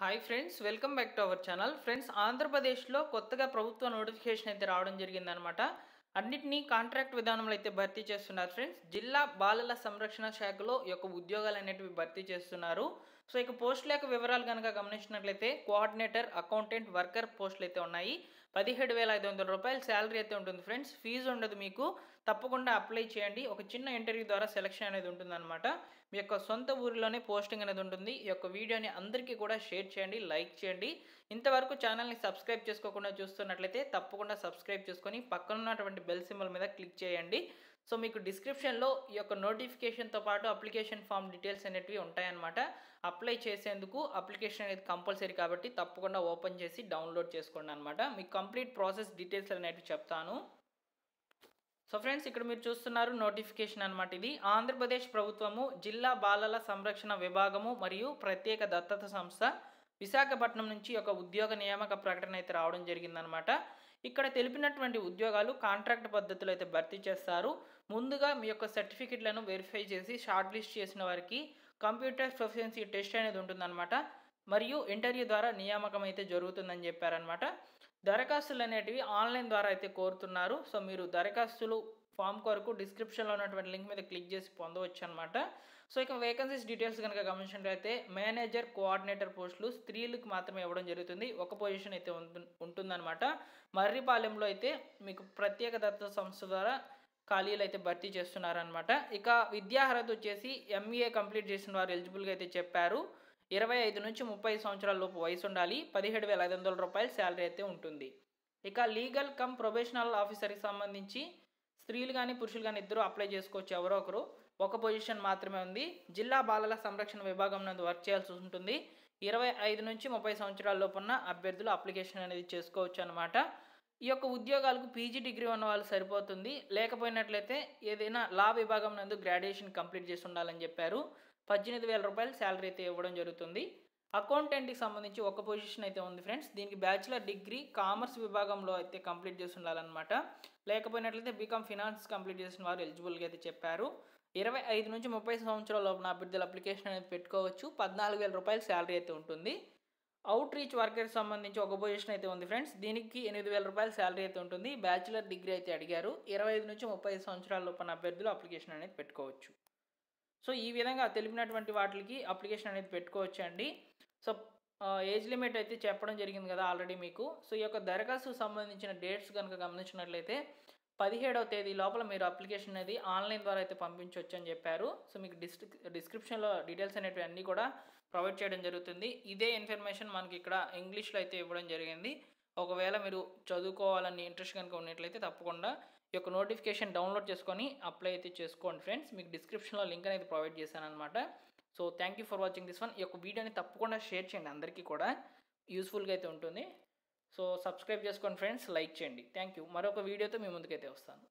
Hi friends welcome back to our channel friends ఆంధ్రప్రదేశ్లో కొత్తగా ప్రభుత్వ నోటిఫికేషన్ అయితే రావడం జరిగిందనమాట అన్నిటినీ కాంట్రాక్ట్ విధానంలో అయితే భర్తీ చేస్తున్నారు ఫ్రెండ్స్ జిల్లా బాలల సంరక్షణ శాఖలో యొక్క ఉద్యోగాలు అనేటివి భర్తీ చేస్తున్నారు. సో ఇక పోస్టుల యొక్క వివరాలు కనుక గమనించినట్లయితే కోఆర్డినేటర్ అకౌంటెంట్ వర్కర్ పోస్టులు అయితే ఉన్నాయి. పదిహేడు వేల ఐదు వందల రూపాయలు శాలరీ అయితే ఉంటుంది ఫ్రెండ్స్ ఫీజు ఉండదు మీకు. తప్పకుండా అప్లై చేయండి. ఒక చిన్న ఇంటర్వ్యూ ద్వారా సెలక్షన్ అనేది ఉంటుందన్నమాట. మీ యొక్క సొంత ఊరిలోనే పోస్టింగ్ అనేది ఉంటుంది. ఈ యొక్క వీడియోని అందరికీ కూడా షేర్ చేయండి లైక్ చేయండి. ఇంతవరకు ఛానల్ని సబ్స్క్రైబ్ చేసుకోకుండా చూస్తున్నట్లయితే తప్పకుండా సబ్స్క్రైబ్ చేసుకొని పక్కన ఉన్నటువంటి బెల్ సింబల్ మీద క్లిక్ చేయండి. సో మీకు డిస్క్రిప్షన్లో ఈ యొక్క నోటిఫికేషన్తో పాటు అప్లికేషన్ ఫామ్ డీటెయిల్స్ అనేటివి ఉంటాయన్నమాట. అప్లై చేసేందుకు అప్లికేషన్ అనేది కంపల్సరీ కాబట్టి తప్పకుండా ఓపెన్ చేసి డౌన్లోడ్ చేసుకోండి అనమాట మీకు కంప్లీట్ ప్రాసెస్ డీటెయిల్స్ అనేటివి చెప్తాను. సో ఫ్రెండ్స్ ఇక్కడ మీరు చూస్తున్నారు నోటిఫికేషన్ అనమాట ఇది. ఆంధ్రప్రదేశ్ ప్రభుత్వము జిల్లా బాలల సంరక్షణ విభాగము మరియు ప్రత్యేక దత్తత సంస్థ విశాఖపట్నం నుంచి ఒక ఉద్యోగ నియామక ప్రకటన అయితే రావడం జరిగిందనమాట ఇక్కడ తెలిపినటువంటి ఉద్యోగాలు కాంట్రాక్ట్ పద్ధతిలో అయితే భర్తీ చేస్తారు. ముందుగా మీ యొక్క సర్టిఫికెట్లను వెరిఫై చేసి షార్ట్ లిస్ట్ చేసిన వారికి కంప్యూటర్ ప్రొఫిషియన్సీ టెస్ట్ అనేది ఉంటుందన్నమాట. మరియు ఇంటర్వ్యూ ద్వారా నియామకం అయితే జరుగుతుందని చెప్పారనమాట దరఖాస్తులు అనేటివి ఆన్లైన్ ద్వారా అయితే కోరుతున్నారు. సో మీరు దరఖాస్తులు ఫామ్ కొరకు డిస్క్రిప్షన్లో ఉన్నటువంటి లింక్ మీద క్లిక్ చేసి పొందవచ్చు అనమాట సో ఇక వేకెన్సీస్ డీటెయిల్స్ కనుక గమనించినట్లయితే మేనేజర్ కోఆర్డినేటర్ పోస్టులు స్త్రీలకు మాత్రమే ఇవ్వడం జరుగుతుంది. ఒక పొజిషన్ అయితే ఉంటుందన్నమాట. మర్రిపాలెంలో అయితే మీకు ప్రత్యేక దత్త సంస్థ ద్వారా ఖాళీలు అయితే భర్తీ చేస్తున్నారనమాట ఇక విద్యార్హత వచ్చేసి ఎంఈఏ కంప్లీట్ చేసిన వారు ఎలిజిబుల్గా అయితే చెప్పారు. ఇరవై ఐదు నుంచి ముప్పై సంవత్సరాల లోపు వయసు ఉండాలి. పదిహేడు వేల ఐదు వందల రూపాయలు శాలరీ అయితే ఉంటుంది. ఇక లీగల్ కమ్ ప్రొఫెషనల్ ఆఫీసర్కి సంబంధించి స్త్రీలు కానీ పురుషులు కానీ ఇద్దరు అప్లై చేసుకోవచ్చు. ఎవరో ఒకరు. ఒక పొజిషన్ మాత్రమే ఉంది. జిల్లా బాలల సంరక్షణ విభాగం నందు వర్క్ చేయాల్సి ఉంటుంది. ఇరవై ఐదు నుంచి ముప్పై సంవత్సరాల లోపున్న అభ్యర్థులు అప్లికేషన్ అనేది చేసుకోవచ్చు అనమాట ఈ యొక్క ఉద్యోగాలకు పీజీ డిగ్రీ ఉన్న వాళ్ళు సరిపోతుంది. లేకపోయినట్లయితే ఏదైనా లా విభాగం నందు గ్రాడ్యుయేషన్ కంప్లీట్ చేసి ఉండాలని చెప్పారు. పద్దెనిమిది వేల రూపాయలు శాలరీ అయితే ఇవ్వడం జరుగుతుంది. అకౌంటెంట్కి సంబంధించి ఒక పొజిషన్ అయితే ఉంది ఫ్రెండ్స్. దీనికి బ్యాచిలర్ డిగ్రీ కామర్స్ విభాగంలో అయితే కంప్లీట్ చేసి ఉండాలన్నమాట లేకపోయినట్లయితే బీకామ్ ఫినాన్స్ కంప్లీట్ చేసిన వారు ఎలిజిబుల్గా అయితే చెప్పారు. ఇరవై ఐదు నుంచి ముప్పై సంవత్సరాల లోపల అభ్యర్థుల అప్లికేషన్ అనేది పెట్టుకోవచ్చు. పద్నాలుగు వేల రూపాయలు శాలరీ అయితే ఉంటుంది. అవుట్ రీచ్ వర్కర్కి సంబంధించి ఒక పొజిషన్ అయితే ఉంది ఫ్రెండ్స్. దీనికి ఎనిమిది వేల రూపాయల శాలరీ అయితే ఉంటుంది. బ్యాచిలర్ డిగ్రీ అయితే అడిగారు. ఇరవై ఐదు నుంచి ముప్పై సంవత్సరాల లోపల అభ్యర్థులు అప్లికేషన్ అనేది పెట్టుకోవచ్చు. సో ఈ విధంగా తెలిపినటువంటి వాటికి అప్లికేషన్ అనేది పెట్టుకోవచ్చు అండి సో ఏజ్ లిమిట్ అయితే చెప్పడం జరిగింది కదా ఆల్రెడీ మీకు. సో ఈ యొక్క దరఖాస్తుకు సంబంధించిన డేట్స్ కనుక గమనించినట్లయితే పదిహేడవ తేదీ లోపల మీరు అప్లికేషన్ అనేది ఆన్లైన్ ద్వారా అయితే పంపించవచ్చు అని చెప్పారు. సో మీకు డిస్క్రి డిస్క్రిప్షన్లో డీటెయిల్స్ అనేటివి అన్నీ కూడా ప్రొవైడ్ చేయడం జరుగుతుంది. ఇదే ఇన్ఫర్మేషన్ మనకి ఇక్కడ ఇంగ్లీష్లో అయితే ఇవ్వడం జరిగింది. ఒకవేళ మీరు చదువుకోవాలని ఇంట్రెస్ట్ కనుక ఉన్నట్లయితే తప్పకుండా ఈ యొక్క నోటిఫికేషన్ డౌన్లోడ్ చేసుకొని అప్లై అయితే చేసుకోండి ఫ్రెండ్స్. మీకు డిస్క్రిప్షన్లో లింక్ అనేది ప్రొవైడ్ చేశాను అనమాట so thank you for watching this one ఈ యొక్క వీడియోని తప్పకుండా షేర్ చేయండి అందరికీ కూడా. యూస్ఫుల్గా అయితే ఉంటుంది. సో సబ్స్క్రైబ్ చేసుకోండి ఫ్రెండ్స్ లైక్ చేయండి. థ్యాంక్ యూ మరొక వీడియోతో మీ ముందుకైతే వస్తాను.